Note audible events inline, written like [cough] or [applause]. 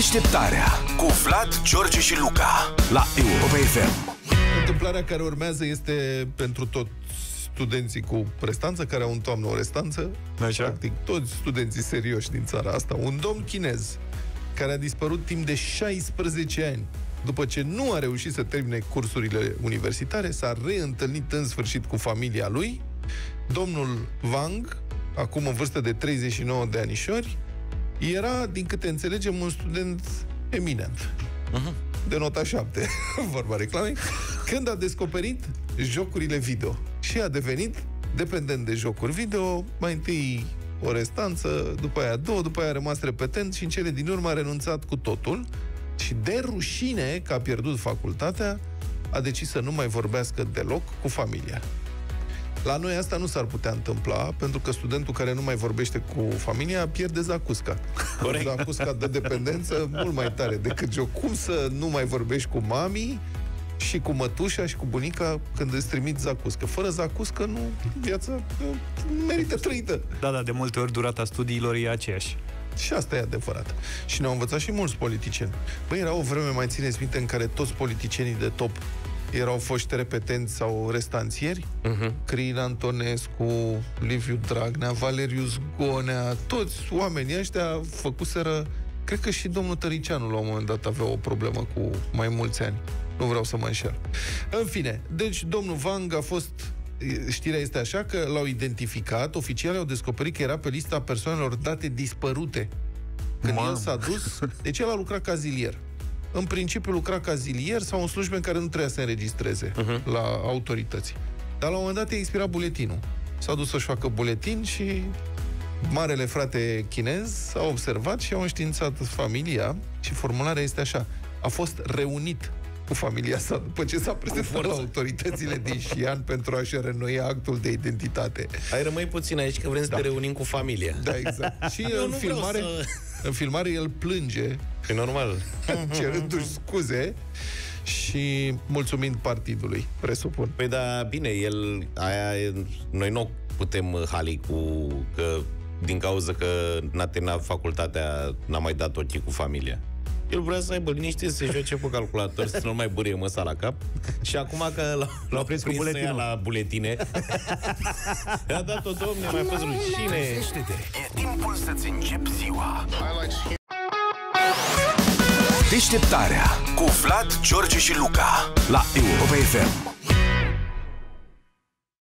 Deșteptarea cu Vlad, George și Luca la Europa FM. Întâmplarea care urmează este pentru toți studenții cu prestanță, care au în toamnă o restanță. Așa. Practic, toți studenții serioși din țara asta. Un domn chinez care a dispărut timp de 16 ani după ce nu a reușit să termine cursurile universitare, s-a reîntâlnit în sfârșit cu familia lui. Domnul Wang, acum în vârstă de 39 de anișori, era, din câte înțelegem, un student eminent. De nota 7, [laughs] vorba reclamei, când a descoperit jocurile video. Și a devenit dependent de jocuri video, mai întâi o restanță, după aia două, după aia a rămas repetent și în cele din urmă a renunțat cu totul și de rușine că a pierdut facultatea, a decis să nu mai vorbească deloc cu familia. La noi asta nu s-ar putea întâmpla, pentru că studentul care nu mai vorbește cu familia pierde zacusca. Corect. Zacusca de dependență mult mai tare decât joc. Cum să nu mai vorbești cu mami și cu mătușa și cu bunica când îți trimit zacuscă? Fără zacuscă nu, viața nu merită trăită. Da, da, de multe ori durata studiilor e aceeași. Și asta e adevărat. Și ne-au învățat și mulți politicieni. Băi, era o vreme, mai țineți minte, în care toți politicienii de top erau foști repetenți sau restanțieri? Uh-huh. Crin Antonescu, Liviu Dragnea, Valeriu Zgonea, toți oamenii ăștia făcuseră... Cred că și domnul Tăricianu la un moment dat avea o problemă cu mai mulți ani. Nu vreau să mă înșel. În fine, deci domnul Vang a fost Știrea este așa că l-au identificat, oficialii au descoperit că era pe lista persoanelor date dispărute. Când Mamă. el s-a dus, deci el a lucrat ca zilier. În principiu lucra ca zilier sau în slujbe în care nu trebuia să se înregistreze uh-huh. la autorități. Dar la un moment dat i-a expirat buletinul. S-a dus să-și facă buletin și marele frate chinez a observat și a înștiințat familia și formularea este așa. A fost reunit cu familia sa după ce s-a prezentat la autoritățile din Xi'an pentru a-și renoi actul de identitate. Ai rămâi puțin aici că vrem să te reunim cu familia. Da, exact. [laughs] Și Eu în nu vreau filmare, să- în filmare el plânge E normal. [laughs] cerându-și scuze și mulțumind partidului, presupun. Păi da, bine, el, aia, e- noi nu putem uh, hali cu că din cauza că n-a terminat facultatea, n-a mai dat ochii cu familia. El vrea să aibă liniște, să se joace pe calculator, să nu mai burie măsa la cap. Și acum că l-a, l-a prins cu buletinul. la buletine, [laughs] a dat-o, domne, mai fost rușine. Trezește-te. E timpul să-ți începi ziua. Deșteptarea cu Vlad, George și Luca la Europa FM.